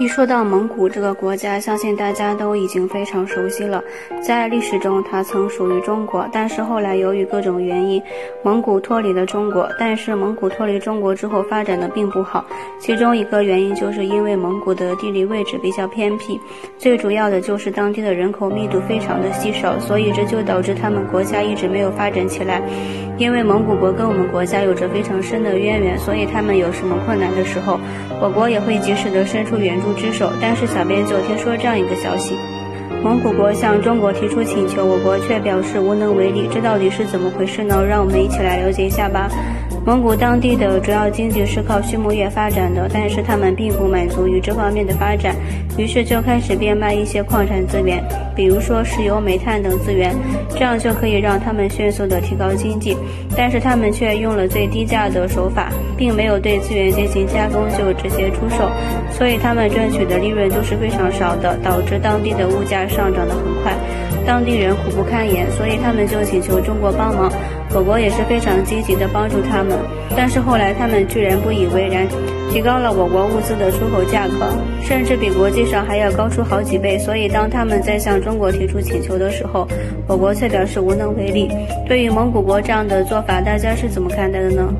一说到蒙古这个国家，相信大家都已经非常熟悉了。在历史中，它曾属于中国，但是后来由于各种原因，蒙古脱离了中国。但是蒙古脱离中国之后，发展的并不好。其中一个原因就是因为蒙古的地理位置比较偏僻，最主要的就是当地的人口密度非常的稀少，所以这就导致他们国家一直没有发展起来。因为蒙古国跟我们国家有着非常深的渊源，所以他们有什么困难的时候，我国也会及时的伸出援助之手。但是小编就听说这样一个消息，蒙古国向中国提出请求，我国却表示无能为力，这到底是怎么回事呢？让我们一起来了解一下吧。蒙古当地的主要经济是靠畜牧业发展的，但是他们并不满足于这方面的发展，于是就开始变卖一些矿产资源，比如说石油、煤炭等资源，这样就可以让他们迅速的提高经济。但是他们却用了最低价的手法，并没有对资源进行加工就直接出售，所以他们赚取的利润都是非常少的，导致当地的物价上涨得很快，当地人苦不堪言，所以他们就请求中国帮忙。我国也是非常积极的帮助他们，但是后来他们居然不以为然，提高了我国物资的出口价格，甚至比国际上还要高出好几倍。所以当他们在向中国提出请求的时候，我国却表示无能为力。对于蒙古国这样的做法，大家是怎么看待的呢？